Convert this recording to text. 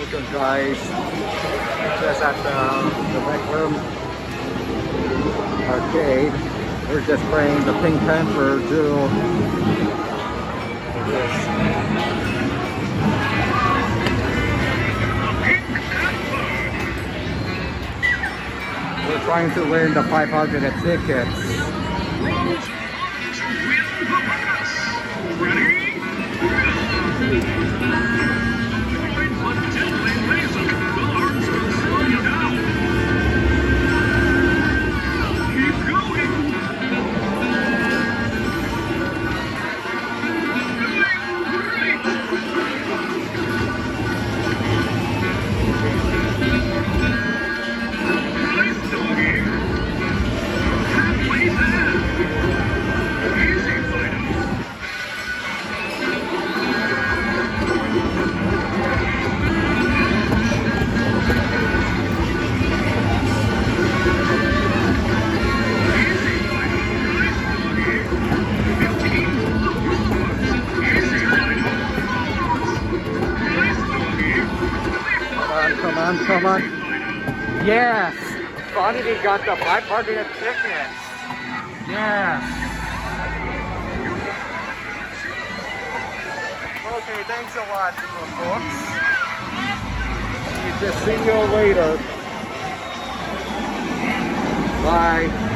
Welcome guys. Just at uh, the, the Rec Room Arcade. We're just playing the Pink Panther Jewel. We're trying to win the 500 tickets. Come on, come on. Yes! Finally got the 500 tickets. Yes. Okay, thanks a lot, folks. Just see you later. Bye.